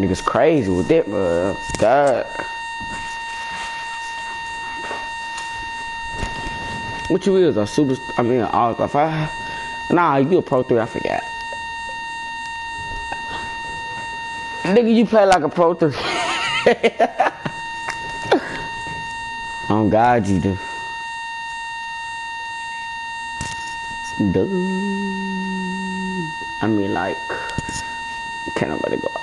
Niggas crazy with it, bro. God. What you is? A super, I mean, an all star five? Nah, you a pro three, I forgot. Nigga, you play like a pro three. oh God, you do. Duh. I mean, like, can't nobody go.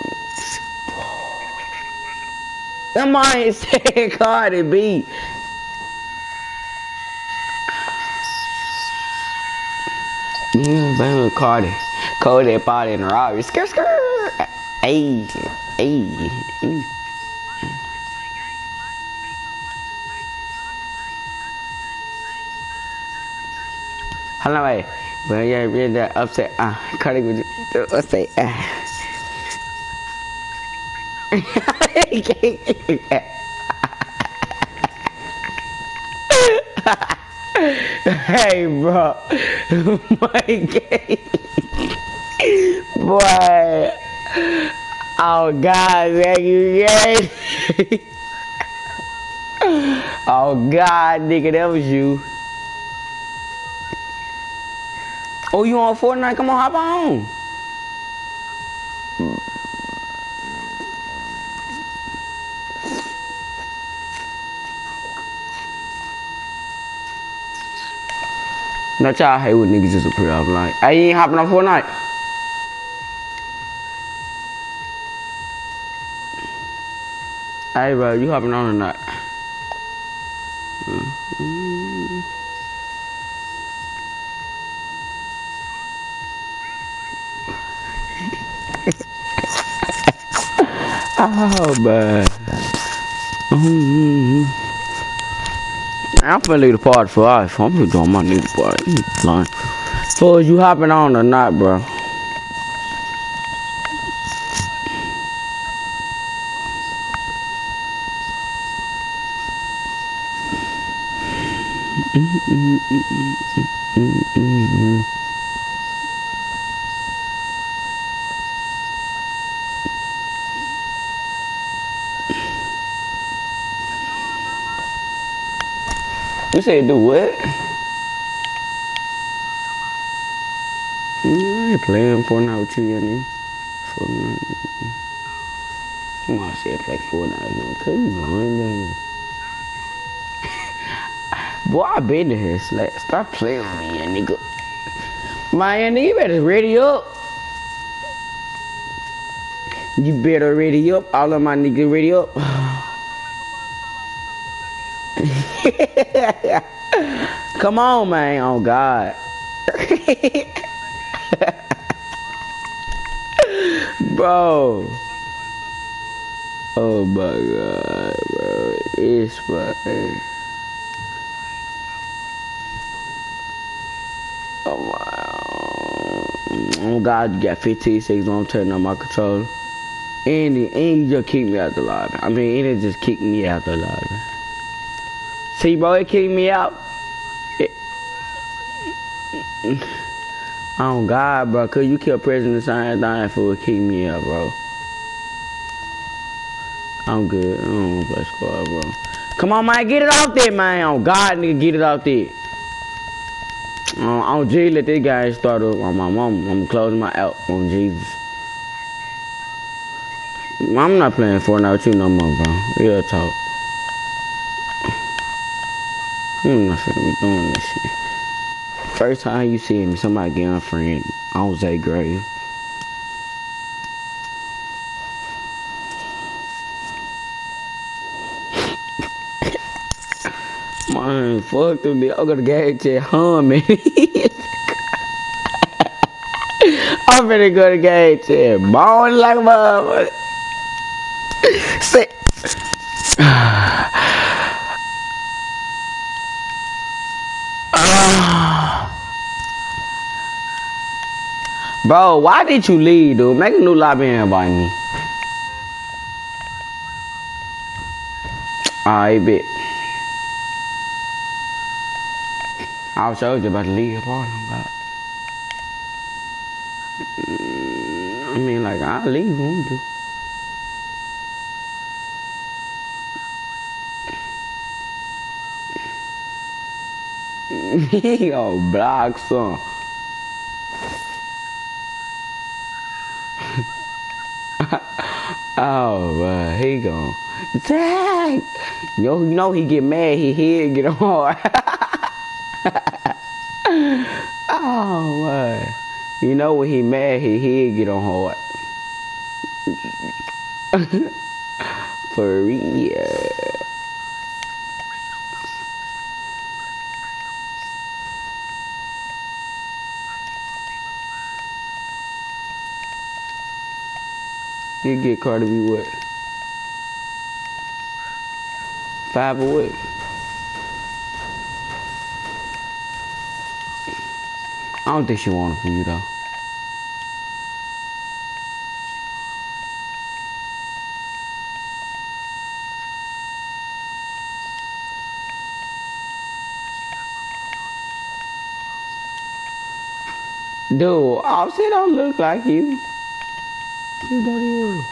On, it's saying Cardi B. Yeah, baby, Cardi. Cardi party in Robbie. Skr skr. Hey, hey. Mm. Hello, hey. Well, yeah, read that upset. Ah, uh, Cardi with the upset. Ah. Hey, bro. My Boy. Oh, God, man, you gay. oh, God, nigga, that was you. Oh, you on Fortnite? Come on, hop on. That's how I hate when niggas just appear off like, you ain't hopping on Fortnite. Hey, bro, you hopping on or not? Mm -hmm. oh, man. Mm -hmm. I'm finna leave the party for life. I'm just doing my nigga party. Lying. So you hopping on or not, bro? You said do what? I ain't playing Fortnite with you, young Fortnite. Come on, said play Fortnite. Cause you going Boy, I been to here. Stop playing with me, young nigga. Man, you better ready up. You better ready up. All of my niggas ready up. Come on, man. Oh, God. bro. Oh, my God, bro. It's fine. Oh, my. Oh, God, you got 15 seconds on turning on my controller. And, and you just kicked me out the lobby. I mean, and it just kicked me out the lobby. See, bro, it kicked me out. Oh, God, bro, because you the same thing for it kick me up, bro. I'm good. I don't play squad, bro. Come on, man, get it off there, man. Oh, God, nigga, get it off there. Um, oh, on G, let this guy start up on my mom. I'm closing my out on Jesus. I'm not playing Fortnite with you no more, bro. Real talk. I'm not finna be doing this shit. First time you see me, somebody get unfriend on Zay Grave. Man, fuck them, I'm gonna get that hum, man. I'm finna go to chat, ballin' like a motherfucker. Say. Bro, why did you leave, dude? Make a new lobby and invite me. I bitch. I was told you about to leave apart. But... I mean, like, I'll leave him, dude. Yo, block song. Oh man, he gonna tag. Yo, you know he get mad, he head get hard. oh man. You know when he mad, he head get on hard. For real. You get Cardi B what? Five or what? I don't think she wanted from you though. Dude, Offset don't look like you. Cause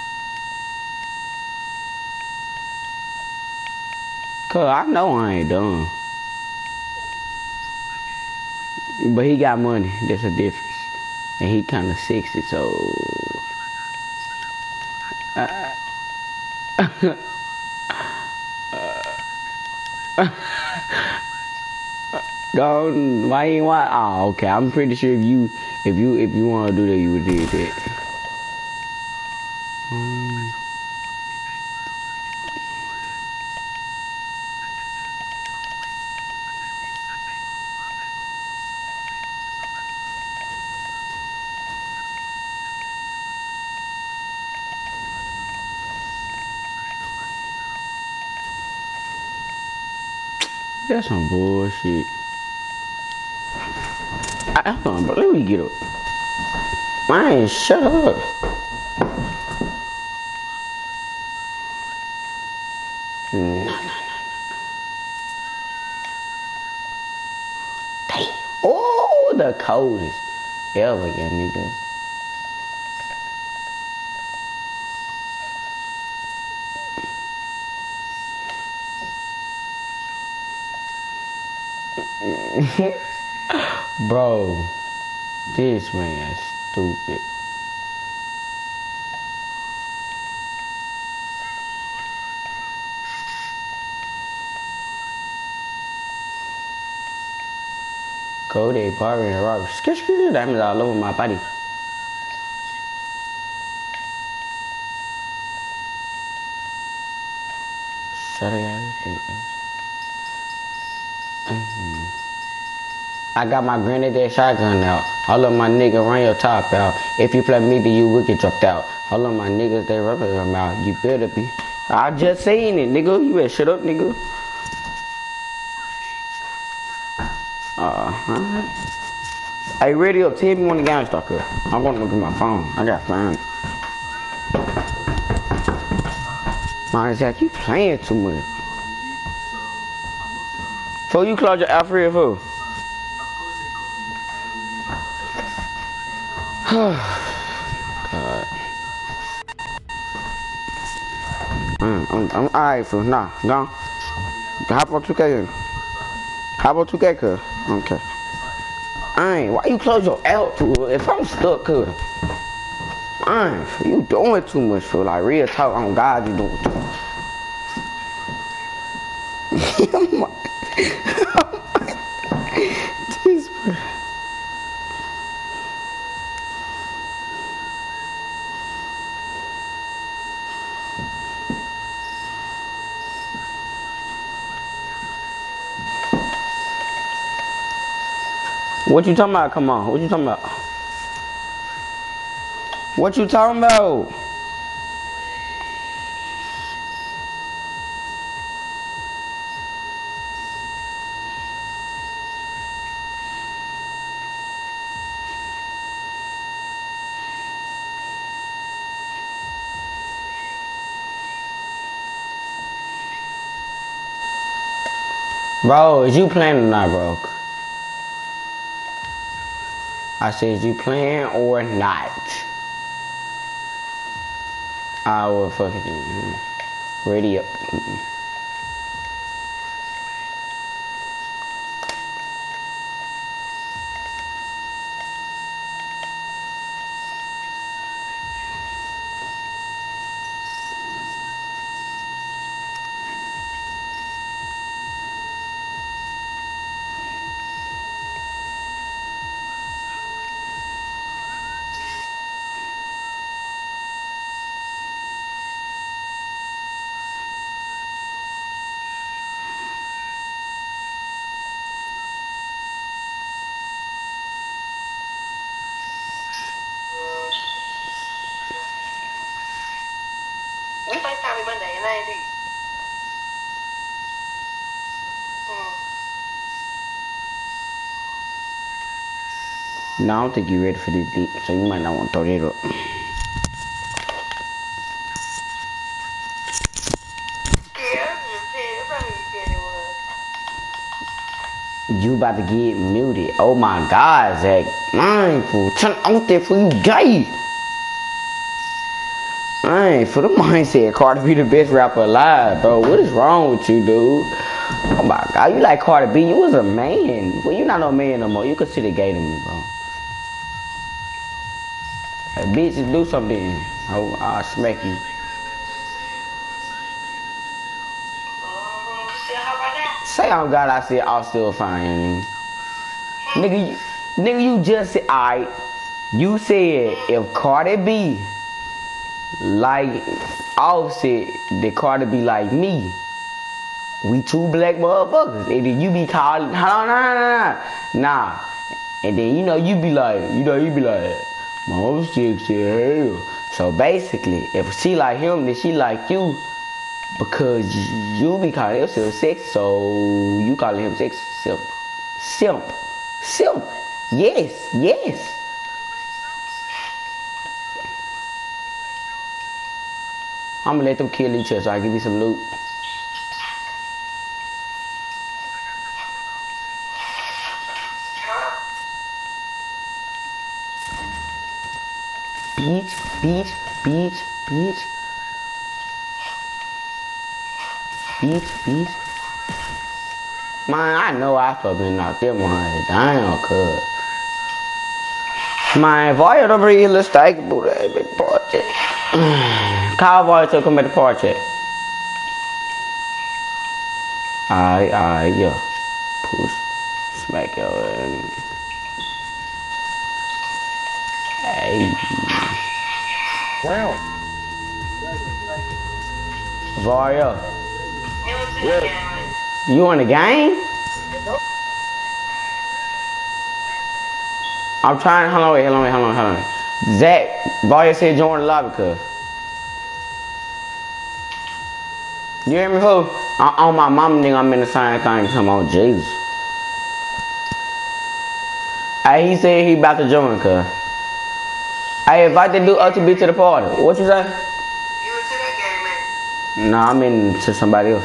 I know I ain't done. But he got money. That's a difference. And he kind of 60, so... Uh, Go, why you want? Oh, okay. I'm pretty sure if you, if you, if you want to do that, you would do that. That's some bullshit. I, hold on, bro. Let me get up. Man, shut up. No, no, no. Damn. Oh, the coldest ever, yeah, nigga. Bro, this man is stupid. Cody, Barbie, and Robert. Skr, skr, diamonds all over my body. Shut it I got my grenade shotgun out. All of my niggas run your top out. If you play me, then you will get dropped out. All of my niggas, they rubbing your mouth. You better be. I just seen it, nigga. You better shut up, nigga. Uh, huh. Hey, up. Tell me when the start up. I'm gonna look at my phone. I got fun. Man, Zach, you playing too much. Before you close your Alfred, fool. God. Mm, I'm, I'm alright, fool. Nah, go. Hop on 2K. Hop on 2K, cuz. Okay. Ain't. Why you close your out, fool? If I'm stuck, cuz. Man, you doing too much, fool. Like, real talk on God, you doing too much. What you talking about? Come on. What you talking about? What you talking about? Bro, is you playing not, bro? I said, you playing or not? I will fucking mm, ready up. Mm. We FaceTime me Monday and I ain't see. Hmm. No, I don't think you're ready for this deep, so you might not want to throw that up. You it. You about to get muted. Oh my god, Zach. Mindful. Turn off that for you gay. I ain't for the mindset. Cardi B the best rapper alive, bro. What is wrong with you, dude? Oh my god, you like Cardi B? You was a man. Well, you not no man no more. You consider the gay to me, bro. Hey, bitch, do something. Oh, I'll smack you. You? Say on God, I said I'll still fine. Nigga, you, nigga, you just said, alright. You said if Cardi B like Offset, then Cardi B like me. We two black motherfuckers. And then you be calling, nah, nah, nah, nah. And then, you know, you be like, you know, you be like, sexy as hell. So basically, if she like him, then she like you. Because you be calling yourself sexy, so you calling him sexy. Simp. Simp. Simp. Yes, yes. I'm gonna let them kill each other so I give you some loot. Beach. Beach, beach. Man, I know I fucking knocked them ones down, cuz. Man, why you don't real estate that big party? Cowboy took him at the party. Alright, alright, yeah. Push. Smack your ass. Hey. Wow. Yeah. game. you on the game? I'm trying. Hold on, wait, hold on, wait, hold on, hold on. Zach, Vario said join the lobby, cuz. You hear me, who? On my mama nigga, I'm in the same thing. Come on, oh, Jesus. Hey, he said he about to join, cuz. Hey, invite the dude up to be to the party. What you say? You went to that Nah, I mean in to somebody else.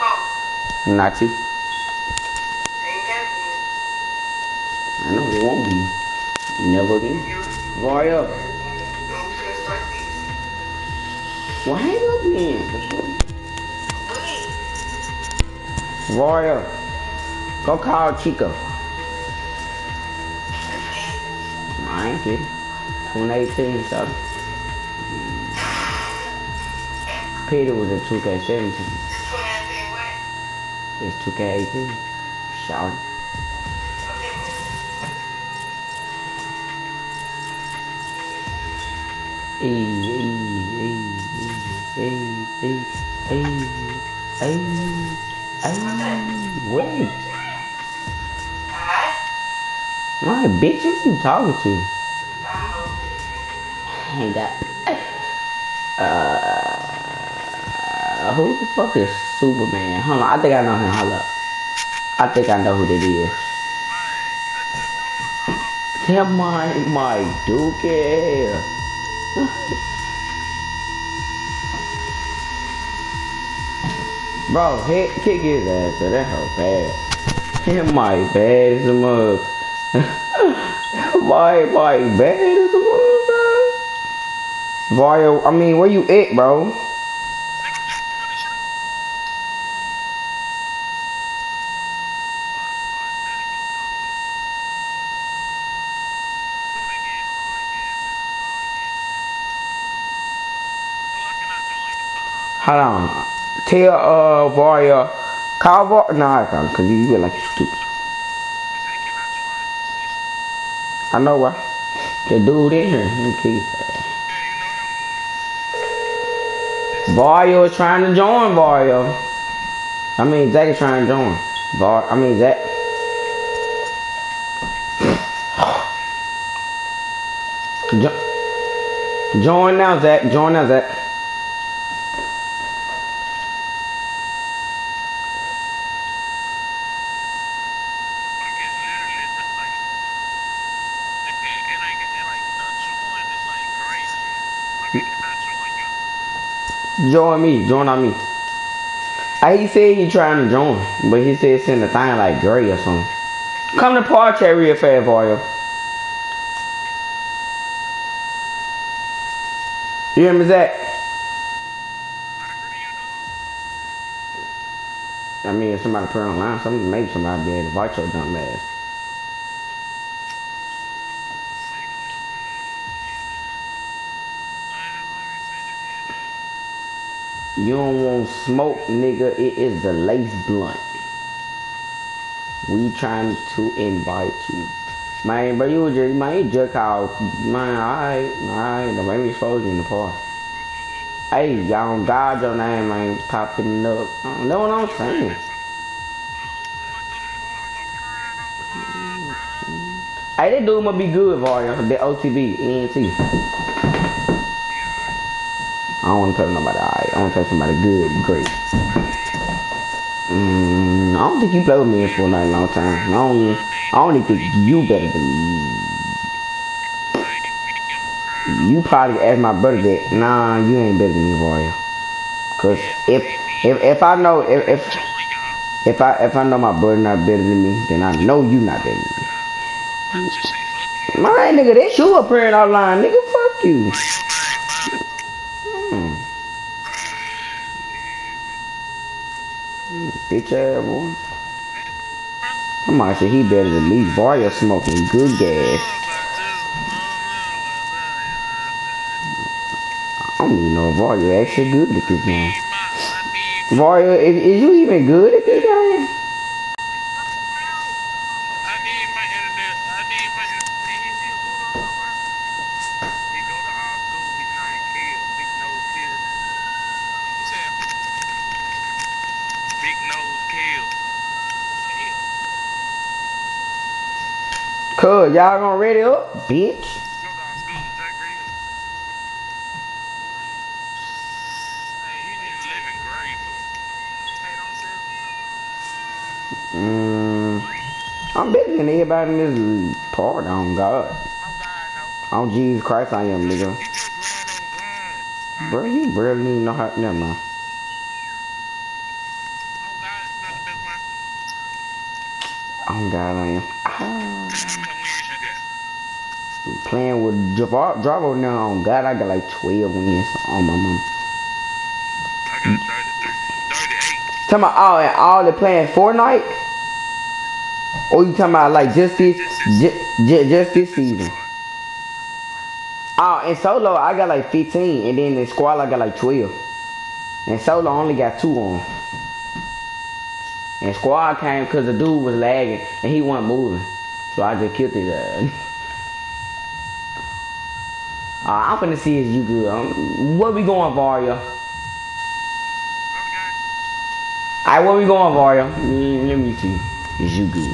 Oh, Not you. I know it won't be. Never again. You, Vario, you just start these. well, hang up again. Wait. Go call Chico. I ain't kidding. 2018, so. Peter was in 2K17. It's 2019, what? It's 2K18. Shout. Hey, hey, hey, wait. My bitch, who you talking to? Um, Hey, that. Uh, who the fuck is Superman? Hold on, I think I know him. Hold up. I think I know who that is. That my my Duke. Bro, hit, kick his ass, so that hoe bad. Him my bad as a mug. my my bad as a mug, bro. Vario, I mean, where you at, bro? On. Tell uh Vario, call Var. Nah, I can't, cause you, look like you stupid. I know why. The dude in here, kick. Vario is trying to join Vario. I mean, Zach is trying to join. Var, I mean, Zach. Jo- join now, Zach. Join now, Zach. Join me. Join on me. I, he said he trying to join, but he said send a thing like gray or something. Come to party real fast, Vario. You hear me, Zach? I mean, if somebody put online, some maybe somebody be able to invite your dumb ass. You don't want smoke, nigga. It is the lace blunt. We trying to invite you. Man, bro, you just, man, you just called, man, alright, alright, don't make me expose you in the park. Hey, y'all don't God your name ain't popping up. I don't know what I'm saying. Hey, that dude must be good, Vario. That OTB, ENT. I don't want to touch nobody alright. I want to touch somebody good, great. Mm, I don't think you play with me for a long time. I don't, I don't even think you better than me. You probably ask my brother that. Nah, you ain't better than me, Vario. Cause if if if I know if if if I if I know my brother not better than me, then I know you not better than me. My nigga, that's you appearing online, nigga. Fuck you. Bitch ass boy. I might say he better than me. Vario smoking good gas. I don't even know if Vario actually good at this game. Vario, is, is you even good at this game? I need my internet. I need my internet. He go to our school. His name Kill. Big nose Kill. He said, Big nose Kill. Kill. Cuz, y'all gonna ready up, bitch? Need Mm, I'm better than everybody in this part, on God. On Jesus Christ, I am, nigga. Bro, you barely even know how, never mind. Oh God, I am. Ah, How many wins you got? Playing with Dravo now, on God, I got like 12 wins on my mom. I got 33, 38. Talking about all, and all they playing Fortnite? Or you talking about like just this, just, just this season? Oh, in solo I got like 15, and then in squad I got like 12. And solo only got two on. And squad came because the dude was lagging and he wasn't moving, so I just killed ass. Uh, I'm finna see if you good. Um, where we going, Vario? Alright, where we going, Vario? Mm, Let me see. Is you good?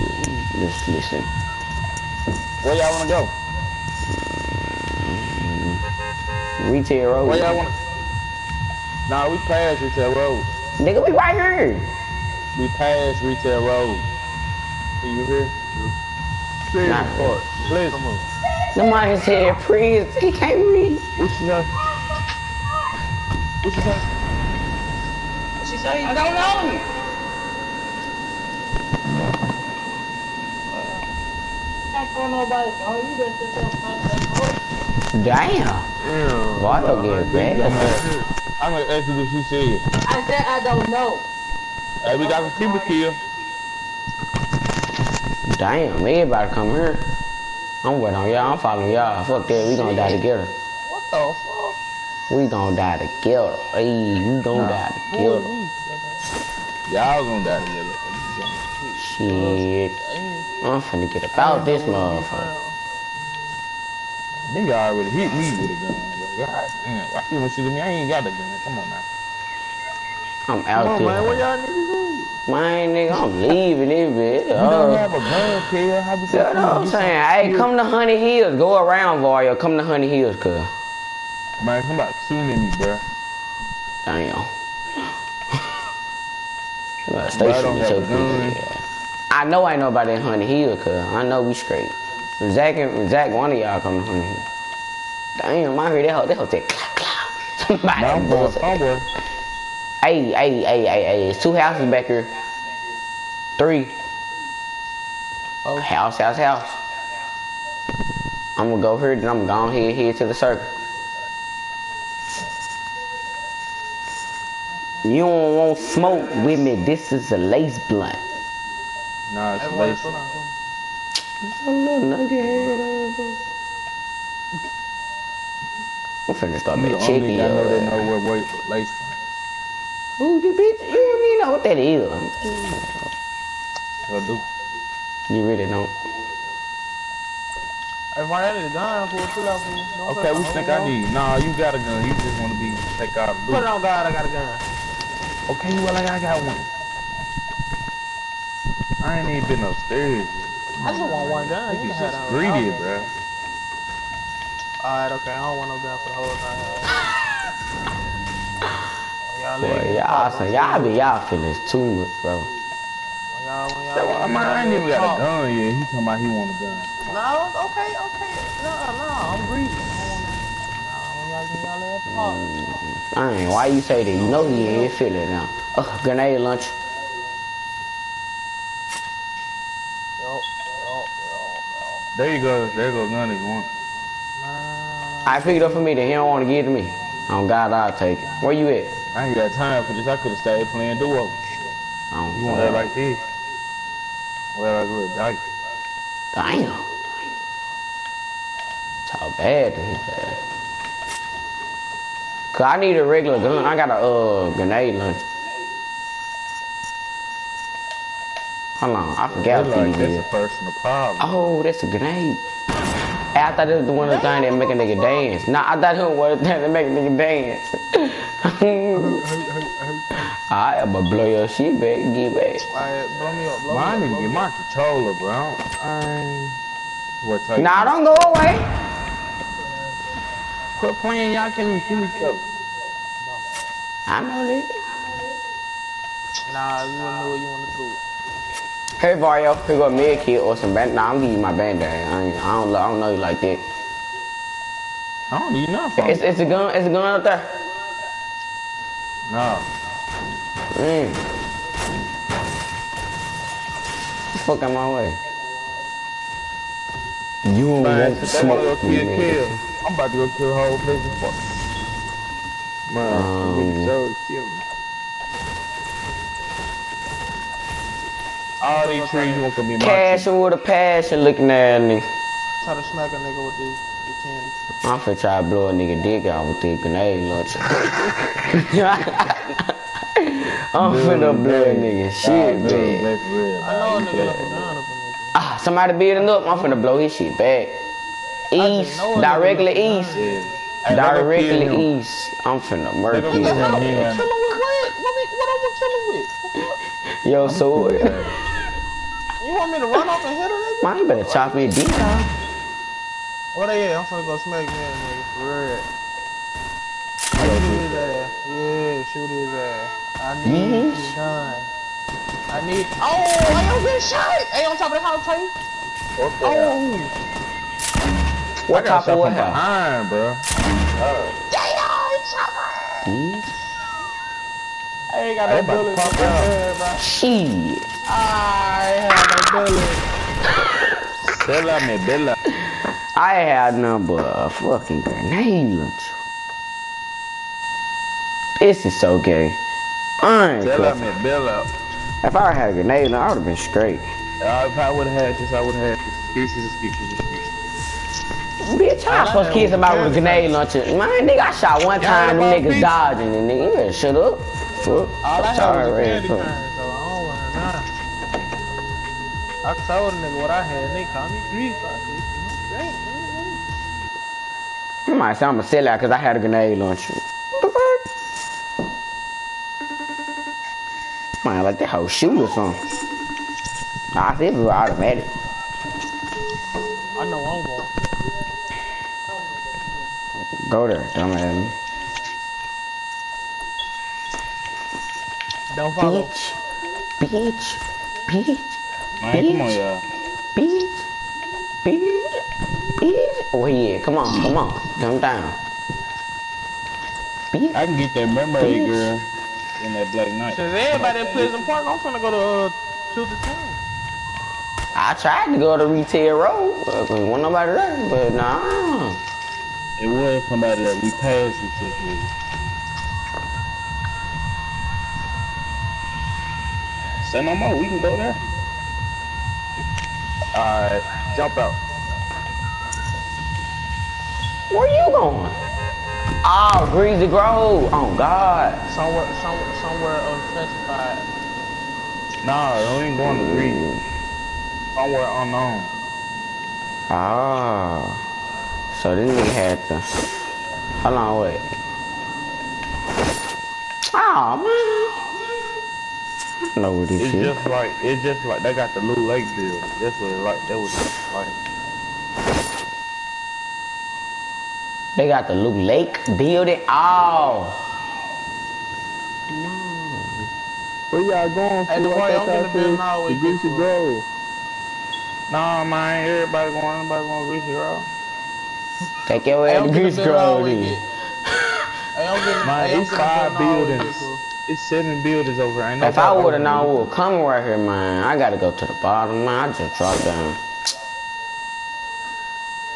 Let's listen. Where y'all wanna go? Retail road. Where y'all wanna? Nah, we passed retail row. Nigga, we right here. We passed retail row. Are you here? See Nah. the part. Listen. Come on. Somebody said please. He can't read. What's your name? What's your name? She say, I don't know. Can't call nobody. Oh, you better sit up that Damn. Yeah. Vario get bad. I'm gonna ask you what she said. I said I don't know. Hey, we got some people kill. Damn, everybody come here. I'm waiting on y'all. I'm following y'all. Fuck that. We gonna die together. What the fuck? We gonna die together. Hey, we gonna die together. Y'all gonna die together. Shit. I'm finna get about this motherfucker. Nigga already hit me with a gun. bro. God damn. Why you wanna shoot at me? I ain't got a gun. Come on now. I'm Come out on, man. Where y'all niggas at? Man, nigga, I'm leaving this bitch. You don't Uh, have a gun, kid. How you you know what I'm saying? Hey, come to Honey Hills. Go around, Vario. Come to Honey Hills, cuz. Man, somebody shooting at me, bro. Damn. I stay shooting at have your gun. bitch. I know ain't nobody in Honey Hills, cuz. I know we straight. Zach and Zach, one of y'all come to Honey Hills. Damn, I heard that hoe, that hoe said clap, clap. Somebody Now I'm going somewhere. Hey, hey, hey, hey, hey, it's two houses back here. Three. Oh. House, house, house. I'm gonna go here, then I'm gonna go ahead, head to the circle. You don't want smoke with me. This is a lace blunt. Nah, it's Hey, late. wait, hold on, hold on. A little nugget head. I'm finna start You that the only chicken. guy know that yo. know what weight lace from. Who you bitch? You don't even know what that is. So do. You really don't. Hey, why that is gun for chill out fool. Don't Okay, touch what you think I need? Nah, you got a gun. You just want to be take out. Put it on God, I got a gun. Okay, well I got one. I ain't even been upstairs. I just want one gun. You You can have just that. greedy, bro. Alright, okay, I don't want no gun for the whole night. Y'all Boy, y'all, so y'all be y'all feelings too much, bro. When y'all, when I, mean, I ain't even got a oh, gun yet. He talking about he want a gun. No, okay, okay. No, no, I'm greedy. I don't want no. Nah, when y'all, when y'all let talk. Mm, I ain't, why you say that? You know he ain't feeling now. Ugh, grenade lunch. Yo, yo, yo, yo. There you go. There you go. Gun no, no. I pick it up for me, then he don't want to give it to me. On God, I'll take it. Where you at? I ain't got time for this. I could have stayed playing duo. I don't You want that like this? Well, I would like. Damn. How bad this is. Cause I need a regular gun. I got a uh grenade launcher. Hold on, I forgot what like these that's is. a personal problem. Oh, that's a grenade. I thought it was the one of the things that make a nigga dance. Nah, I thought it was one of the things that make a nigga dance. I am to blow your shit back, get back. Alright, blow me up, blow Mine me up. to blow me my up. controller, bro. I don't- what type? Nah, don't go away. quit playing. Y'all can't even kill each other. I know that. Nah, you wanna know what you wanna do. Hey, Vario, here go a med kit or some band. Nah, I'm giving you my band-aid. I, ain't- I, don't, I don't know you like that. I don't need nothing It's, it's a gun. It's a gun up there. No. Man. Fuck out my way. You Man, they smoke wanna go with me, kill, nigga. kill. I'm about to go kill the whole place and fuck. Man, Um, so kill me. All these trees want to be my. Cashing with a passion looking at me. Try to smack a nigga with this, the candy. I'm finna try to blow a nigga dick out with the grenade launcher. I'm finna blow a nigga shit, Nah, dude, man. that's real, I know a man. nigga left a gun up in this. Ah, somebody beating up. I'm finna blow his shit back. just East, know a nigga directly left a gun. east. Yeah. Hey, let go kill Directly him. east. I'm finna murder Let go his kill him. ass. He ain't got Kill him with what? What, we, what I'm gonna kill him with? Yo, so nothing. You want me to run off and hit a nigga? man, you better chop me dick off. What they at? I'm finna go smack me a nigga, for real. Shoot his ass. Yeah, shoot his ass. I need Mhm. his gun. I need. Oh, I don't get shot. Hey, on top of the house, Trey. Fuck that. Oh, What I got top shot of what from house? behind, bro. damn, he shot me. Bitch. I ain't got They no about to bullets pop in my out. gun, bro. Shit. I ain't have no bullets. Bella me, Bella. I had but a fucking grenade launcher. This is so gay. I ain't Bella cuffing. me, Bella. If I had a grenade launcher, I would have been straight. Uh, if I would have had this, I would have had this. Excuses, excuses, excuses. Bitch, I supposed to kiss somebody with a grenade launcher? Man, nigga, I shot one time, them about niggas pizza? dodging, and nigga, you better shut up. Fuck. All I had Sorry, was a Red, candy so I don't want none. I told a nigga what I had, and they called me grease. Mm." You might say I'm a sellout because I had a grenade launcher. What the fuck? Man, like that whole shoot or something. Nah, I think it was automatic. I know I'm going. Go there, dumbass. Don't follow. Bitch. Bitch. Bitch. Man, come on, y'all. Bitch. Bitch. Bitch. Oh, yeah. Come on. Come on. Come down. Bitch. I can get that mermaid girl in that Black Knight. Since everybody at Pleasant Park, I'm finna go to uh, Tilted Town. I tried to go to Retail Row, but there wasn't nobody there, but nah. It was somebody that we passed and took with. Say no more, we can go there. Alright, jump out. Where you going? Oh, Greasy Grove. Oh, God. Somewhere, somewhere, somewhere unspecified. Nah, we ain't going to Greece. Somewhere unknown. Ah. So this nigga had to. Hold on, wait. Oh, man. I know what this It's is. just like it's just like they got the Lou Lake building. That's what it like that was like They got the Luke Lake building. Oh. Where y'all going Hey, the fool? boy, I I'm thought gonna y'all build said now the with Grove. Nah man, everybody going everybody going Greasy Grove. Take your Hey, way to getting the building all Grove week. then. Hey, I'm getting, Man, it's five building buildings. It's seven buildings over there. Ain't If I would have known we were coming right here, man, I gotta go to the bottom, man. I just dropped down.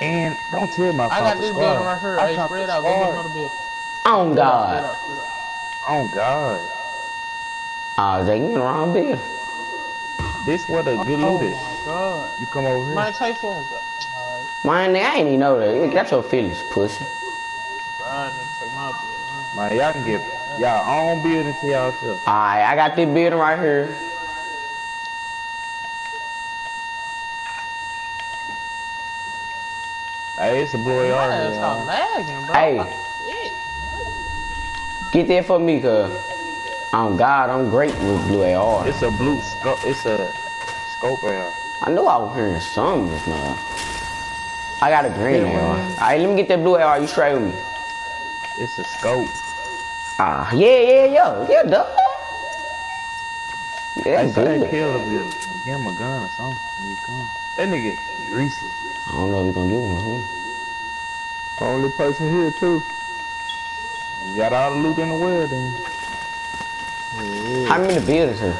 And don't tell my I got this building right here. Hey, spread out. Go get another building. Oh, Spread God. out, spread out. Oh God. Oh, they in the wrong building. This what a good Oh loot is. my god. You come over here. Man, take phone. Alright, Man, nigga, I ain't even know that. That's your feelings, pussy. I need to take my building. Man, y'all can get y'all own building to y'all self. Alright, I got this building right here. Hey, it's a blue My AR ass here, stop lagging, bro. Hey. Get that for me, cuz. Oh, God, I'm great with blue AR. It's a blue scope. It's a scope AR. I knew I was hearing something just now. I got a green Yeah, AR. man. Alright, let me get that blue AR. You straight with me. It's a scope. Ah, yeah, yeah, yeah. Yeah, duh. Yeah, Hey, that's so they good. kill him. Give him a gun or something. you come. That nigga greasy. I don't know if we gonna get one. huh? Only person here too. You got all the loot in the world then. How many buildings here?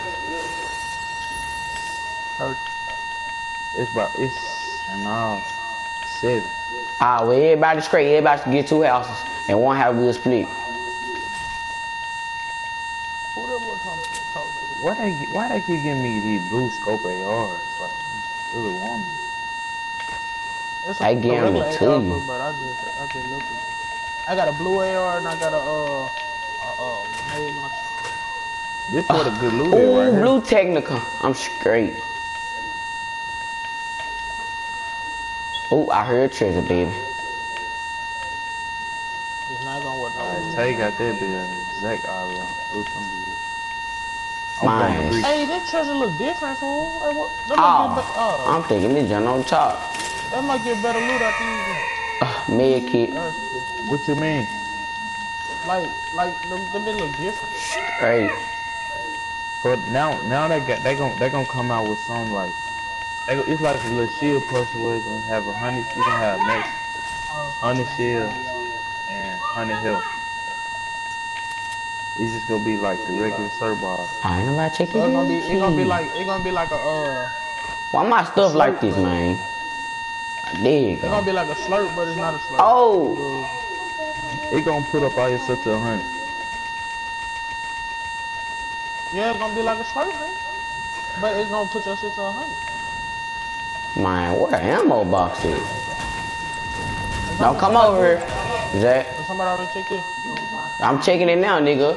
It's about it's and all seven. Ah, well, everybody straight. Everybody should get two houses, and one house will split. Who that was talking to? Talk to? Why they why they keep giving me these blue scope ARs? Like really want them. It's I a give 'em regular to AR, you. But I just, I just look. I got a blue AR and I got a, uh, uh, uh, grenade launcher. This what a good loot is Ooh, right here. blue technical. I'm straight. Ooh, I heard treasure, baby. It's not gonna work. Alright, Tay got that bill. Zach already loot. Mine. I'm going to Hey, that treasure look different, fool. Hey, what, Oh, oh, I'm thinking this junk on top. That might get better loot after you get. Uh, med kit. That's cool. What you mean? Like, like, them, them they look different. Straight. But now, now they got they gon' they gonna come out with some like, they it's like a little shield plus where it's gonna have a honey, you gonna have next honey shield and honey health. It's just gonna be like the regular surf bar. I ain't nobody check So it's gonna be, it's gonna be like, it's gonna be like a, uh, Why my stuff like this, man? There you it's gonna be like a slurp, but it's not a slurp. Oh, It gonna put up all your stuff to a hundred. Yeah, it's gonna be like a slurp, man. But it's gonna put your shit to a hundred. man, what an ammo box is. It's Now not- come over here, Zach. Somebody already checked it. I'm checking it now, nigga.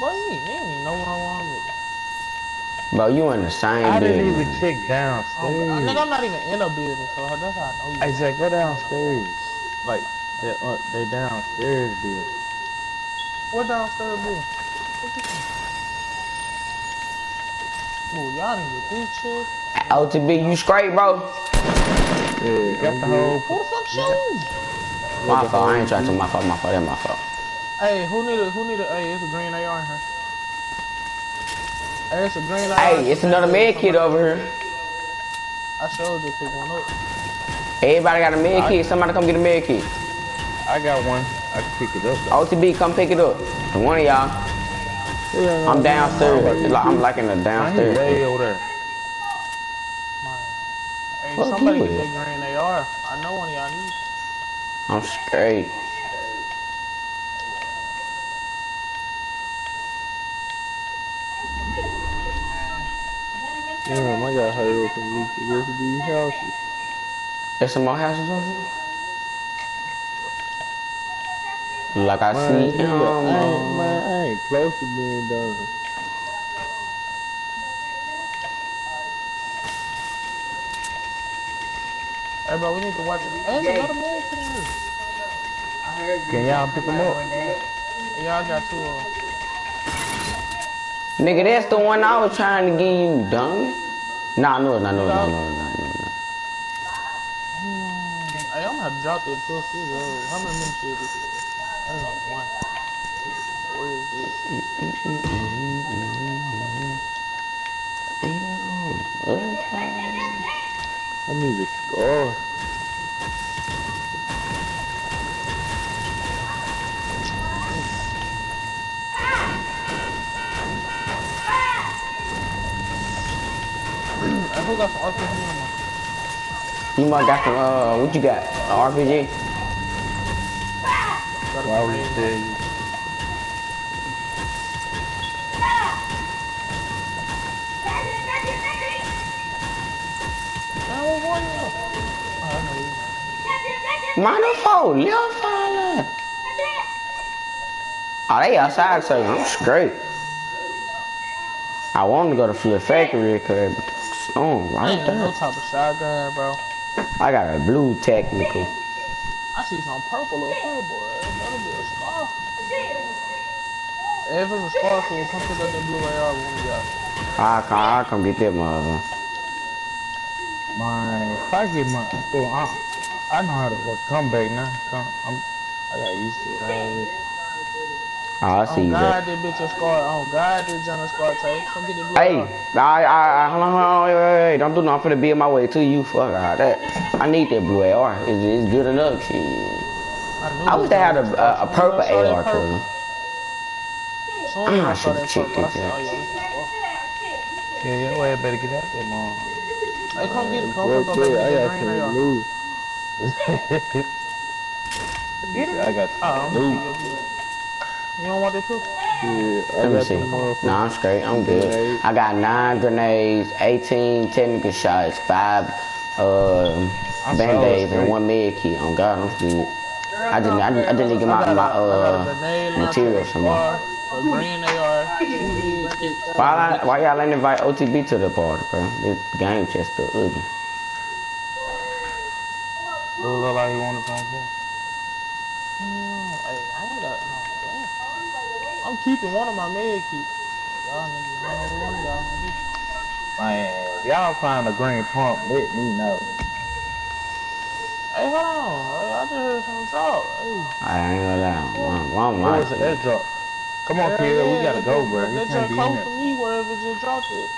Boy, you ain't, you know what I want with. Bro, you in the same I didn't even check Oh, downstairs. nigga, I'm not even in a building, so that's how I know you. Hey Zach, go downstairs. Like they uh, they downstairs bill. What downstairs building? Oh, y'all didn't get this shit. OTB, you straight, bro? Yeah, Got the whole Who the fuck shoes? My fault. I ain't trying to. My fault. My fault. That's my fault. Hey, who need a, who need a, hey, it's a green AR in here. Hey, it's a green. Hey, it's another med kit over here. I showed you pick one up. Everybody got a med kit. Somebody come get a med kit. I got one. I can pick it up. Though. OTB, come pick it up. One of y'all. Yeah, I'm downstairs. I'm Like, I'm like in the I downstairs. way over there. Hey, somebody get that green AR. I know one of y'all need. I'm straight. Damn, I got hurt up and leaked the rest of these houses. There's some more houses over here. Like I Man, see nigga, him. I ain't, um, man, I ain't close to being done. Hey, bro, we need to watch it. Hey, there's another man sitting here. Can y'all pick them up? Y'all got two of them. Nigga, that's the one I was trying to give you, dummy. No, no, no, no, no, no, no. Hey, I'm gonna drop the pussy, yo. How many minutes is this? I don't know, one. What is this? Damn. Okay. That music's gone. Who got some RPG in them? You might got some, uh, what you got? A RPG? Got a Why would you grenade. tell you? Man, what you? Oh, I. Minor four, little fella. Oh, they outside, so I'm straight. I want to go to Flip Factory because storm I right ain't got no type of shotgun, bro. I got a blue technical. I see some purple up here, boy. That'll be a scar. If it's a scar, so we'll come pick up that blue AR with one of y'all. I come, I come get that mother. My, if I get my, well, I, I know how to work comeback now. Come, I'm, I got used to it already. Oh, I see Oh you God, there. that bitch a scar. Oh God, this John a scar tape. Come get the blue Hey, AR. I, I, I, hold on, hold on, wait, wait, wait. Don't do nothing for the be on my way to you. Fuck all that. I need that blue AR. It's, it's good enough. Shit. knew I wish they had a, a, a purple Soon as I saw that AR for purple- them. soon as Ah, I saw should've that checked it, yeah. oh yeah, we can go. Yeah, yeah, well, I better get out there, mom. Hey, come get it. Come Real come quick, I get got that some green AR. loot. I got Oh, I'm loot. gonna see you don't want this too? Yeah, Let me see. Nah, I'm straight. I'm good. I got nine grenades, 18 technical shots, five uh, band-aids, and one med kit. Oh, God, I'm good. I didn't, I didn't, I didn't get my, my uh, materials from there. Why, why y'all ain't invite OTB to the party, bro? This game chest still ugly. Look like he want to play? No, I, don't know. Damn. I'm keeping one of my med kits. Y'all niggas, I don't know what one of y'all gonna do. Man, if y'all find a green pump, let me know. Hey, hold on. Hey, I just heard some talk. Hey. I ain't gonna lie. One, one, What was it? That drop. Come on, Hell kid, we gotta that go, bro. That We just can't be close there. to me wherever just dropped it.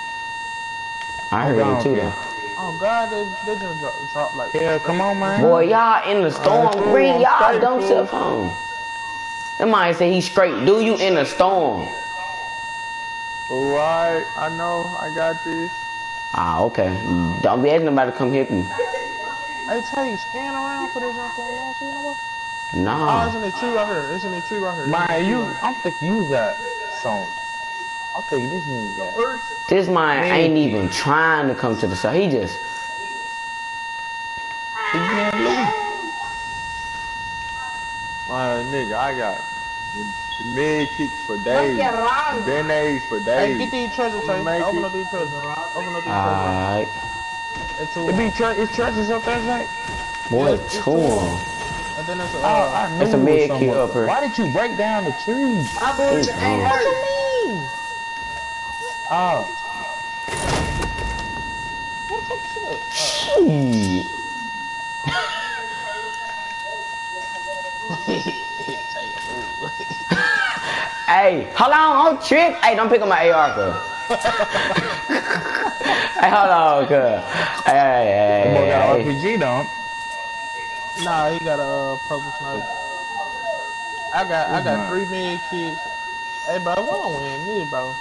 I heard gone, it too, kid. though. Oh God, they, they just drop, drop like. Yeah, come on, man. Boy, y'all in the storm. fool, Bring y'all straight, dumb fool. cell phone. That might say he's straight. Do you in a storm? Alright, I know, I got this. Ah, okay. Don't be asking nobody to come help you. Hey, Tay, scan around for this info. You don't see nobody? Oh, it's Nah. in the tree right here. It's in the tree right here. Man, you, I'm thinking you got some. I'm thinking this nigga got. This man Man. ain't even trying to come to the side. He just, He can't nigga, I got the med kits for days. Band-aids for Hey, days. get these treasures, Tay. Make Open it. up these treasures. Open up these treasures. alright. It's two. It be tre- it's treasures up there, Zach. Boy, Yeah, it's two two. And then it's a. Oh, I Uh, knew It's a it was med up up here. Why did you break down the tree? It's gone. what you mean? Oh, What the fuck shit? Shit. Uh, Tay, a fool. Hey, hold on, don't trick. Hey, don't pick up my AR, cuz. hey, hold on, cuz. Hey, hey, boy hey, got hey. RPG, don't? Nah, he got a uh, purple sniper. I got I got mine? three med kits. Hey, bro, we don't win this, bro.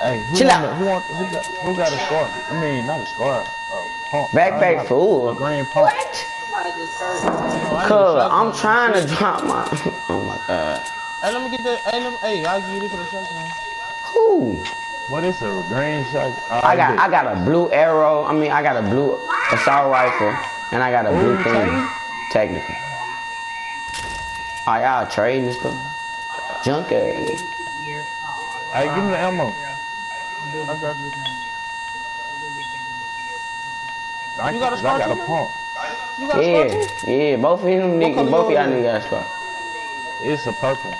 Hey, who Chill out. Who want? Who got, who got a scar? I mean, not a scar. Uh, pump. Backpack A green pump. No, I need a Cuz. I'm trying to drop my. Oh my god. Hey, let me get that. Hey, let me, hey, I'll give you this for the shotgun. Who? What is a green shot? I got I got a blue arrow. I mean I got a blue assault rifle and I got a blue Ooh, thing. Tiny? Technical. I y'all trading and stuff. Junk ass. Hey, give me the ammo. I got you. I, You got a I got a pump. You got a Yeah, scar too? yeah. Both of them niggas, both of y'all niggas got a scar. It's a purple.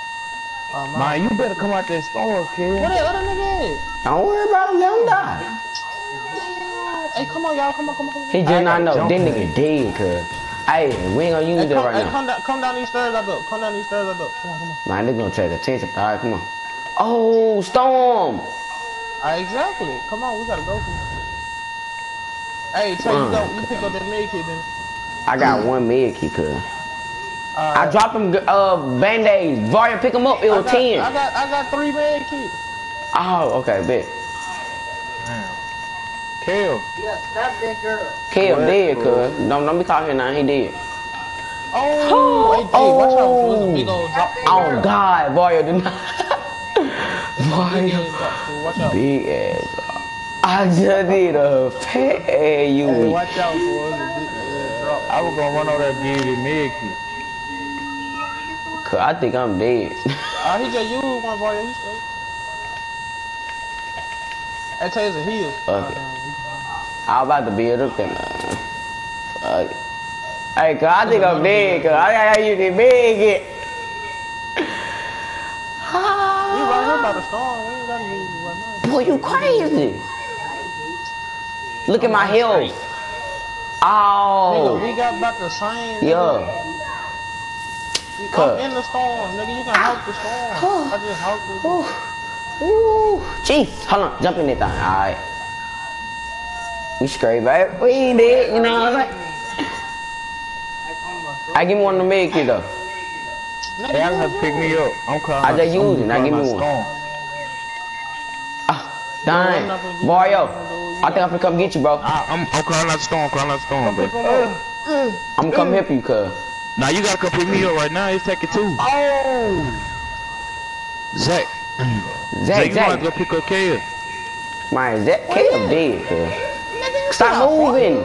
Oh, man. Man, you better come out that store, kid. What that other nigga Don't worry about him, let him die. at? Hey, come on, y'all. Come on, come on, come on. He I just not know. jump That nigga dead, cuz. Hey, we ain't gonna use Hey, that come, right hey, now. come down, come down these stairs I built. Come down these stairs I built. Come on, come on. Man, they gonna try to attention. Alright, come on. Oh, Storm! Ah, exactly. Come on, we gotta go for it. Hey, Tay, you Mm. go, you pick up that med kit then. I got one med key, cuz. I dropped them uh, band-aids. Varia, pick them up. It I was got, 10. I got, I got three med kits. Oh, okay, bet. Damn. Kale. Kill What? dead, cuz. Don't, don't be calling him now. He dead. Oh, hey, hey, watch out. It was a big old drop. Oh, God. Varia did not. Big Varia. ass. Watch out. Big ass. I just did a fat Hey, you. watch out, fool. It was a big ass drop. I was gonna run over there and give you the med kit. Cuz I think I'm dead. Ah, he just used one for you. He straight. Hey, Tay, it's a heel. Okay. I'm about to build up them. Uh, fuck. it. Hey, cuz I think I'm dead, cuz I got you the big it. You right here by the storm. We ain't gotta use it right now. Boy, you crazy. Look at my health. Nigga, Oh, we got about the same. yeah. I'm Cut. in the storm, nigga. You can hawk the storm. I just hawked it. Ooh, ooh. Chief, hold on, jump in that thing. All right. We straight, babe. We ain't dead, you know what I'm saying? I give me one of the med kit though. Nigga, Hey, I you have to pick me up. I'm calling. I my- just I'm used it. Now calling give me my one. storm. Ah, dang. Mario, I think I'm gonna come get you, bro. I, I'm, I'm calling out the storm. Calling out the storm, bro. I'm gonna come help you, cuz. Now you gotta come pick me up right now. It's taking two. Oh! Zach. Zach, Zach, you might Zach. go pick up Kale. Man, Zach, Caleb dead, cuz. Stop moving.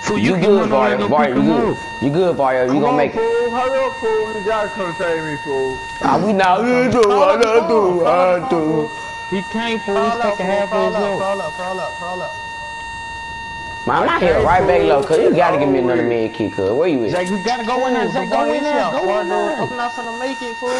Fool, You, you, good, run over there Mario. and go Mario, pick you good. up. You good, Mario. You gonna on, make it. fool. Hurry up, fool. You gotta come save me, fool. Ah, we not gonna do I don't do I do. He came for Crawl his out, taking fool. half of Crawl his out, health. crawl out, crawl out, crawl out. Man, my head right back low, cuz you gotta give me another med key, cuz. Where you at? Zach, you gotta go in there. Zach, Fool, go in there. I'm Go in not- there. I'm not finna make it, fool.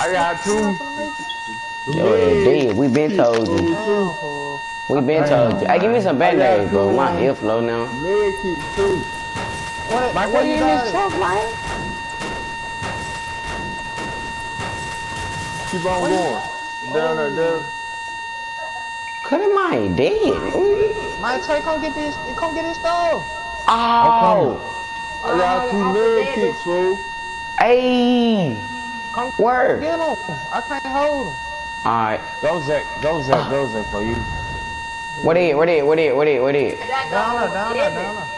I got two. not finna make it. Yo, ass dead. We been told you. Damn, fool. We been told you. Hey, give me some band-aids, bro. My two. health low now. Med kit too. What, Mike, what where you in got? this truck, man? Keep on going. Down there, down. Cut him out, dead. My Tay, come get this, come get this stuff. Oh, I got two med kits, fool. hey. Come Word. get him. I can't hold him. Alright. Go, Zach. Go, Zach. Go, Zach, for you. What it? What it? What it? What it? What it? Down there, down there, down there.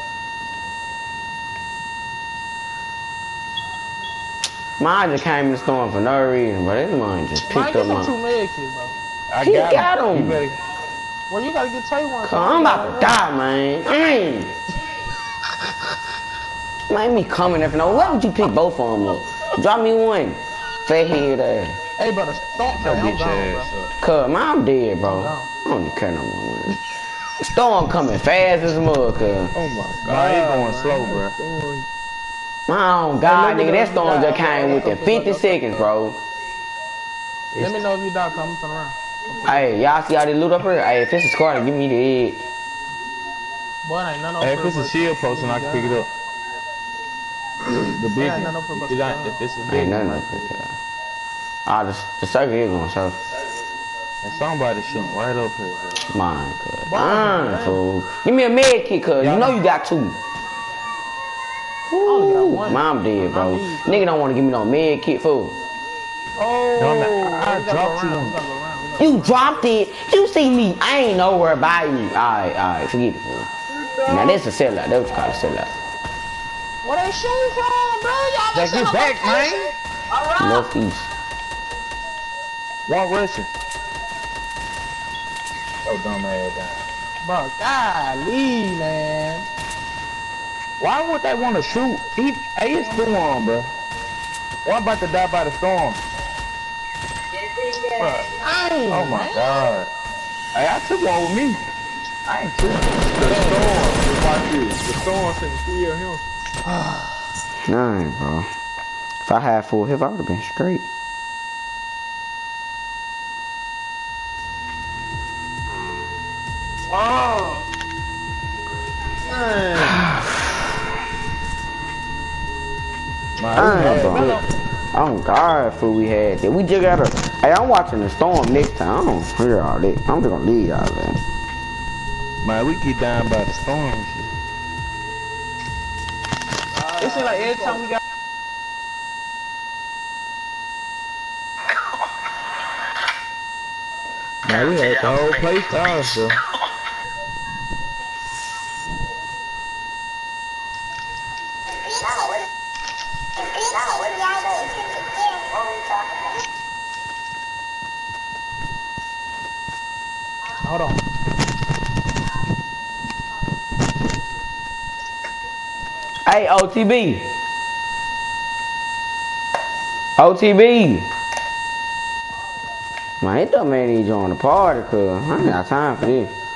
Mine just came in the storm for no reason, but this mine just picked get up them two my. med kits, bro. I He got, got him. him. You better. Well, you gotta get Tay one. Cause I'm about to die, man. Mm. Man, me coming if no. Why would you pick both of them up? Drop me one. Fat head ass. Hey, brother, don't Your Tay, I'm bitch gone, bro. ass up. Cuz, man, I'm dead, bro. No. I don't even care no more, man. Storm coming fast as a mud, cuz. Oh my god. He going slow, bro. My own God, nigga, that storm just came within 50 seconds, bro. Let me know if you die, come turn around. Hey, y'all see how they loot up here? Hey, if it's a scar, give me the head. Boy, ain't none Hey, if it's a shield potion, I can pick it up. The big Yeah, no, no, one. If it ain't- If it's a big Ain't nothing up here. Ah, the, the circle is going south. And somebody shooting right up here. bro. Mine, cuz. Mine, fool. Give me a med kit, cuz. You know you got two. only got Ooh, one. mom dead, bro. Nigga don't want to give me no med kit fool. Oh, Don't I- I we gotta go dropped you around, one. we gotta go around, we gotta You dropped it. You see me. I ain't nowhere by you. Alright, alright, forget it, fool. Now that's a sellout. That's what you call a sellout. Where they shooting from, bro? Y'all Jack, missing get a back, location? man. Alright. Northeast. One Russian. Oh, dumb ass down. Bro, golly, man. Why would they want to shoot? He, hey, it's storm, bro. One about to die by the storm. Oh my man. god. Hey, I took one with me. I ain't tripping. The storm. Just watch this. The storm finna kill him. Nine, bro. If I had full hip, I would have been straight. Oh. Man. Man, I ain't, had bro. good. Oh God, fool, we had that. We just gotta. Hey, I'm watching the storm next time. I don't hear all that. I'm just gonna leave y'all there. Man, we get down by the storm and shit. It seems like every time we got. Man, we had the whole place to ourselves. Hold on. Hey, OTB. OTB. Man, it don't make you join the party, cuz I ain't got time for this.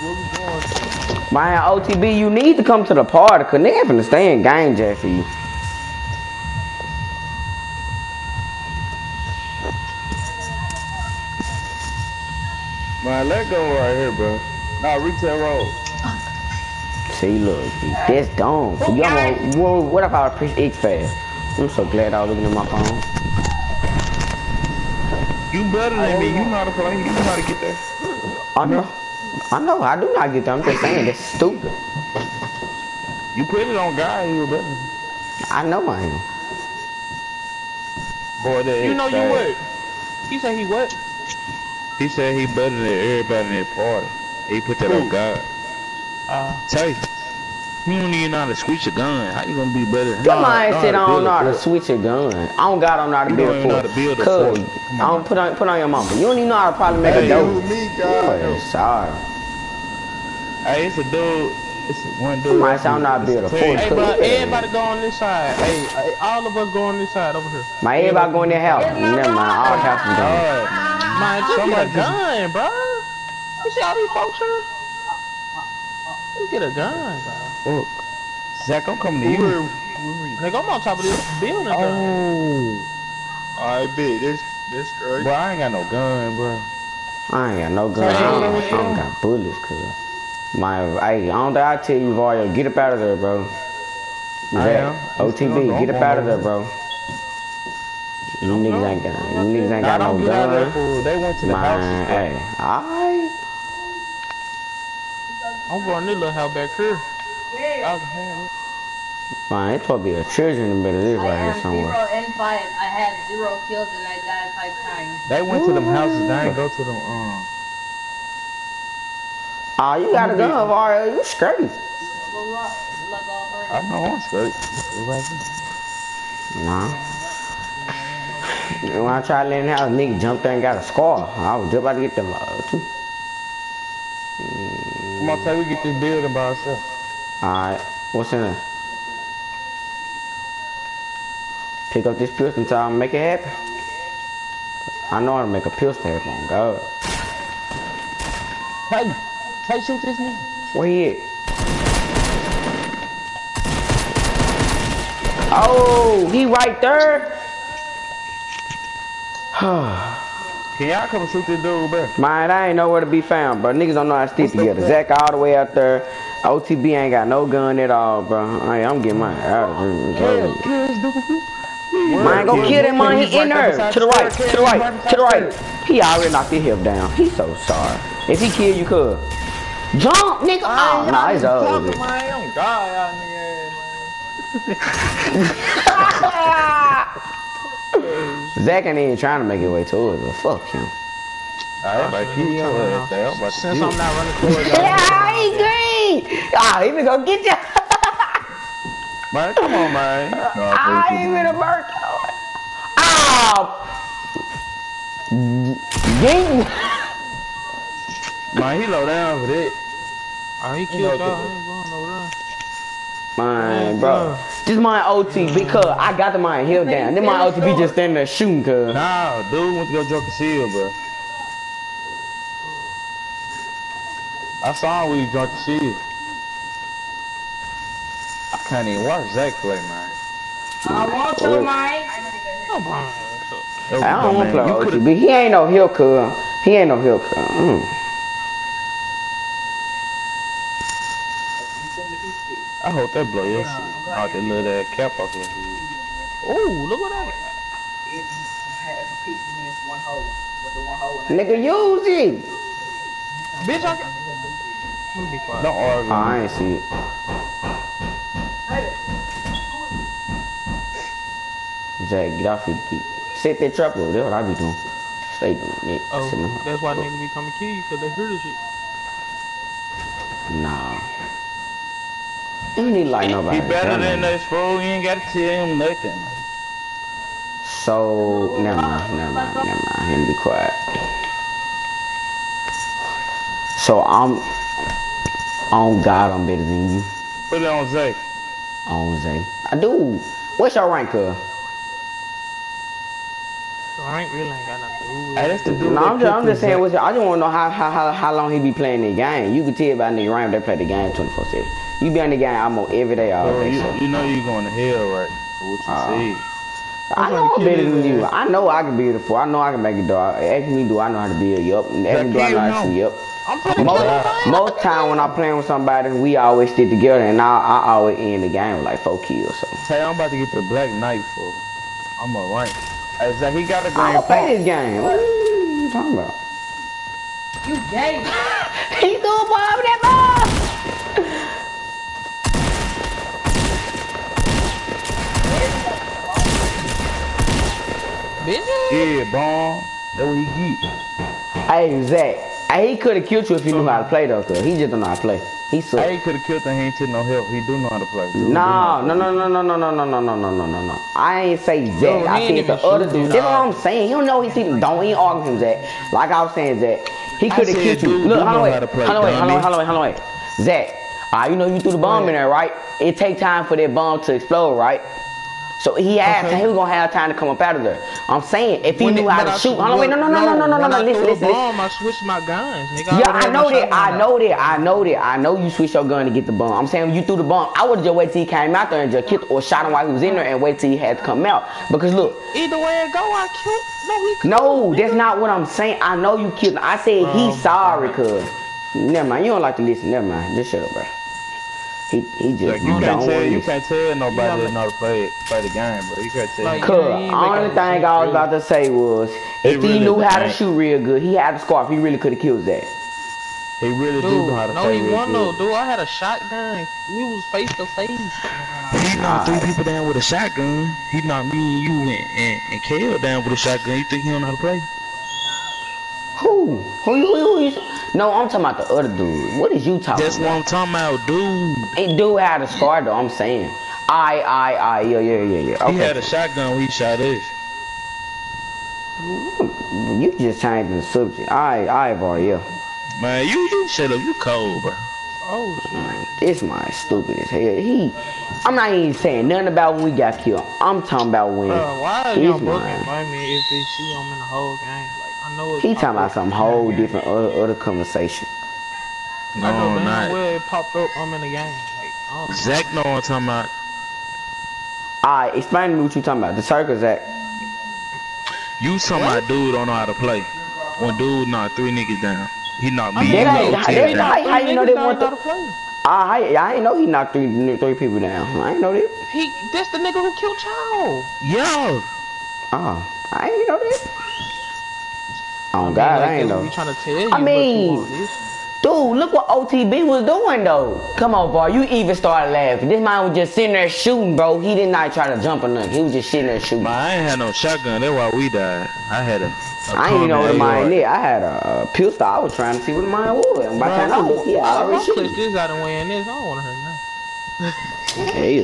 Where we going? Man, OTB, you need to come to the party, cause nigga finna stay in game jack for. Man, let go right here, bro. Nah, retail row. See, look, that's dumb. So you almost, well, what if I press X fast? I'm so glad I was looking at my phone. You better than me. You know how to play. You know how to get there. I know. I know. I do not get that. I'm just saying that's stupid. You put it on guy, you better. I know I am. Boy, that You is know you fast. what? He said he what? He said he better than everybody in that party. He put that on Who? God. Uh, Tell you. You don't even know how to switch a gun. How you gonna be better? than Come on, Know said I don't know how to switch a gun. I don't got on how to You build don't know how to a build a fort. fort. Cuz, I don't put on put on your mama. You don't even know how to probably make Hey, a You dope. and me, Boy, God. sorry. Hey, it's a dude. It's one dude. You might sound not build a hey, bro, everybody go on this side. Hey, hey, all of us go on this side over here. My everybody go in their house. Never mind, all the house is gone. Uh, Man, just Somebody get a gun, bro. You see all these folks here? You get a gun, bro. fuck. Zach, I'm coming to you. were- who we? Nigga, I'm on top of this building. bro. Oh. I bet this this great. Bro, I ain't got no gun, bro. I ain't got no gun. I don't, what I don't got bullets, cuz. My, hey, I don't think I tell you, Vario, get up out of there, bro. I Zach, am. OTB, get up out of there, bro. You niggas ain't got, you niggas ain't got no don't get out of there gun. They went to the Man, house. hey, alright. I'm going this little house back here. Y'all can have. Man, it's supposed to be a treasure in the middle of this I right here somewhere. zero and five. I had zero kills and I died five times. They went to them houses. They ain't go to them. Um. Ah, you got a gun, Vario, you straight. I know I'm straight. Nah. When I tried to the house, nigga jumped there and got a scar. I was just about to get them uh, too. Come on, say we get this building by ourselves. Alright, what's in there? Pick up this pistol until I make it happen. I know how to make a pistol happen, God. Hey, hey, shoot this nigga. Where he at? Oh, he right there? Can y'all come shoot this dude, bro? Man, I ain't nowhere to be found, bro. Niggas don't know how to stick What's the together. Zach all the way out there. OTB ain't got no gun at all, bro. I, I'm getting my out of here. Man, go kill him, man. He in there. To the right. To the right. To the right. He already knocked his hip down. He's so sorry. If he kill you, could jump, nigga. Oh, nah, it's over. Man, I'm God, y'all nigga. Zach ain't even trying to make his way towards us. Fuck him. Alright, but keep your ass down. Since I'm not running towards y'all. Yeah, he green. Ah, he been gonna get you. Man, come on, man. No, I please, ain't even a bird. Ow. Ying. Man, he low down for that. Oh, he killed y'all. I ain't going over. Mine, bro. This my OT because I got the mine held down. Then my OTB just standing there shooting, cuz. Nah, dude went to go drunk a seal, bro. I saw him when he drunk a seal. I can't even watch Zach play, man. I want to, Mike. I don't want to play You coulda- OTB. He ain't no hill, cuz. He ain't no hill, cuz. Mm. I hope that blow your shit. Knock that little ass cap off your head. Oh, look what I Nigga, use it. Bitch, I can. Let me be quiet. Don't argue. I ain't see it. Zach, get off your feet. Set that trap over there. What I be doing? Stay doing it. Oh, that's why niggas be coming kill you, cause they hear this shit. Nah. You don't need to like nobody. He better Damn. than this fool. You ain't gotta tell him nothing. So, never mind, never mind, never mind. Let me be quiet. So, I'm, on God, I'm better than you. Put it on Zach. On Zay. I do. What's your rank, uh? cuz? I ain't really ain't got nothing to do with Hey, it. that's the dude No, I'm just, I'm just saying, what's your, I just want to know how, how, how, how long he be playing the game. You can tell by nigga rank they play the game 24 7. You be on the game almost every day, all Bro, day. you, So. you know you going to hell, right? For what you ah. said. I know I'm better than you. I know I can be beautiful. I know I can make it dog. Ask me, do I know how to build you up? Ask me, do I know how to see you up? I'm finna kill Most, most time when I'm playing with somebody, we always stick together, and I, I always end the game with like four kills. So Hey, I'm about to get the black knight for. I'm a rank. Hey, Zach, he got a I green don't play this game. What are you talking about? You gay. he threw a bomb that ball. bitch. Yeah, bomb. That's what he get. Hey Zach, hey, he could have killed you if he knew how to play though. Cause he just don't know how to play. He I suck. ain't could have killed him. He ain't took no help. He do know how to play. Dude, No, no, no, no, no, no, no, no, no, no, no, no, no, no. I ain't say Zach. Yo, I he ain't said the even other shooting dude. That's what. I'm saying. You know he's even don't ain't arguing him, Zach. Like I was saying, Zach. He could have said killed you. dude Look, hold on, wait. how to play, Hold on, wait, hold on, hold on, wait, hold on, wait. Zach, ah, you know you threw the bomb in there, right? It take time for that bomb to explode, right? So he had Okay. He was gonna have time to come up out of there. I'm saying if he When knew it- how to I- shoot. Hold on, wait, no, no, no, no, no, no, no, no. I Listen, listen, the listen. I switched my guns, nigga. Yeah, would've I know that. I know that. I know that. I know you switched your gun to get the bomb. I'm saying you threw the bomb, I would just wait till he came out there and just killed or shot him while he was in there and wait till he had to come out. Because look, Either way it go, I killed. No, he killed. no, that's not what I'm saying. I know you killed. I said Oh, he's sorry, cuz. Never mind. You don't like to listen. Never mind. Just shut up, bro. He he just Like, you can't tell. wanna You can't tell nobody gotta- that know how to play play the game, bro. You can't tell. Like, Cuz, Yeah, only thing I was sense, about to say was, if he really knew how to shoot real good, he had the scarf. He really could have killed that. he really do Dude, know how to no, play he real won though, dude. I had a shotgun. We was face to face. He knocked three people down with a shotgun. He knocked me and you and, and, and Kale down with a shotgun. You think he don't know how to play? Who? Who you? Who you? No, I'm talking about the other dude. What is you talking That's what? I'm talking about, dude. He do have the scar though. I'm saying. I, I, I, yeah, yeah, yeah, yeah. Okay. He had a shotgun when he shot us. You just changed the subject. I, I, already, yeah. Man, you you shut up. You cold, bro. Oh shit. This my stupid as hell. He, I'm not even saying nothing about when we got killed. I'm talking about when. Bro, why is He's y'all booking mine. by me if they see I'm in the whole game? Like I know it's He talking about popped some up. whole different other, other conversation. I know No, damn not. well it popped up. I'm in the game. Like Zach know what I'm talking about. Alright, explain to me what you talking about. The circle, Zach. You talking about dude don't know how to play. When dude knocked three niggas down. He knocked me I mean, That ain't- that ain't- down. how- how you know they Niggas want don't know how to play. I, I ain't know he knocked three three people down. I ain't know that. He, that's the nigga who killed Chow. Yeah. Oh, I ain't know that. Oh mean, God, like, I ain't that's know. We trying to tell you. I but mean- you won't. Dude, look what OTB was doing though. Come on, boy, you even started laughing. This man was just sitting there shooting, bro. He did not try to jump or nothing. He was just sitting there shooting. Man, I ain't had no shotgun. That's why we died. I had a. a I ain't even know what mine AR. did. I had a, pistol. I was trying to see what mine was. And by the time I looked, yeah, I I'll already clutch shooting. this out and win this. I don't want to hurt nothing. Hey,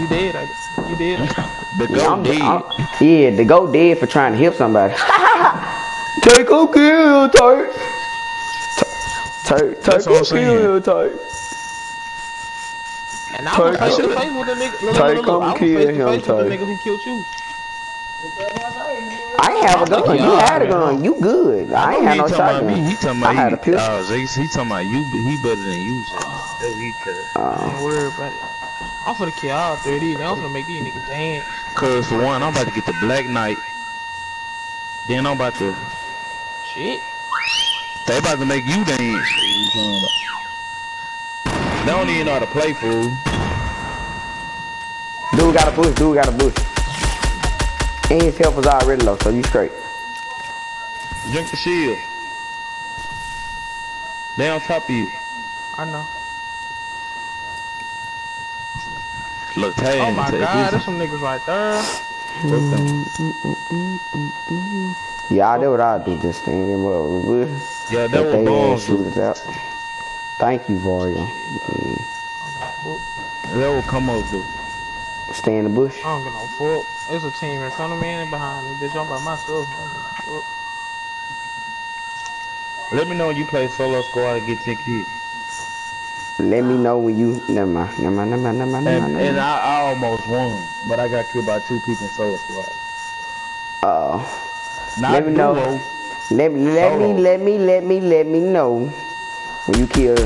You did. I, you did. The yeah, go I'm, dead. Yeah, the go dead for trying to hit somebody. Take a kill, Turk. Take, take That's a kill, Turk. And I was Take face to him. face with the nigga. Look, Take look, look, him, I was kill him, face the Turk. nigga who killed you. I ain't have a gun. You had a gun. You good. I ain't had no shotgun. me. He talking I had he, a pistol. Uh, Zay, he talking about you. He better than you. Zay. That's what he tell. Uh, Don't worry about it. I'm finna kill all three of these. I'm finna make these niggas dance. Cause for one, I'm about to get the Black Knight. Then I'm about to. Shit. They about to make you dance. They don't even know how to play, fool. dude got a bush. Dude got a bush. And his health was already low, so you straight. Drink the shield. They on top of you. I know. Look, Tay Oh ain't my god, this. there's some niggas right there. Yeah, I did what I do. this thing. him up with bush. Yeah, Let that was they ass bombs. shoot us out. Thank you, Vario. Mm, That will come up, dude. Stay in the bush. I don't get no fuck. There's a team in front of me and behind me. Bitch, I'm by myself. I don't get no fuck. Let me know when you play solo squad and get 10 kills. Let me know when you. Never mind. Never mind. Never mind. Never mind. Never mind. Never and mind. I, I almost won, but I got killed by two people in solo squad. Uh, Not Let me know. duo. let me. Let me. Let me. Let me. Let me know when you kill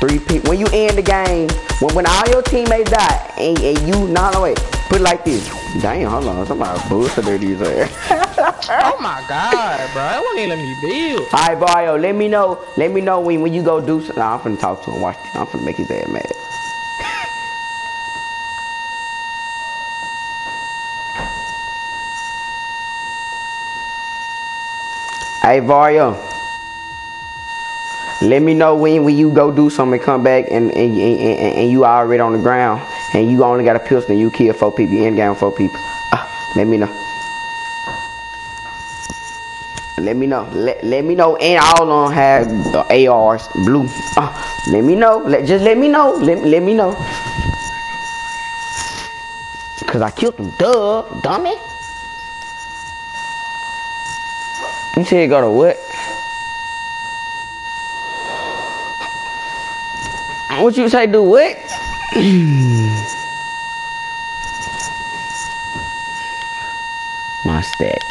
three people. When you end the game. When when all your teammates die and, and you. No, no wait. Put it like this. Damn. Hold on. Somebody bullshit these ass. Oh my god, bro. It won't even let me build. Alright, Vario, let me know. Let me know when, when you go do something. Nah, I'm finna talk to him. Watch this. I'm finna make his ass mad. hey, Vario. Let me know when, when you go do something, come back, and and, and, and, and you already on the ground, and you only got a pistol, and you kill four people. You end game four people. Ah, let me know. Let me know. Let, let me know. And all on have the ARs blue. Uh, let me know. Let just let me know. Let, let me know. Cause I killed him. Duh, dummy. You said go to what? What you say? Do what? My stats.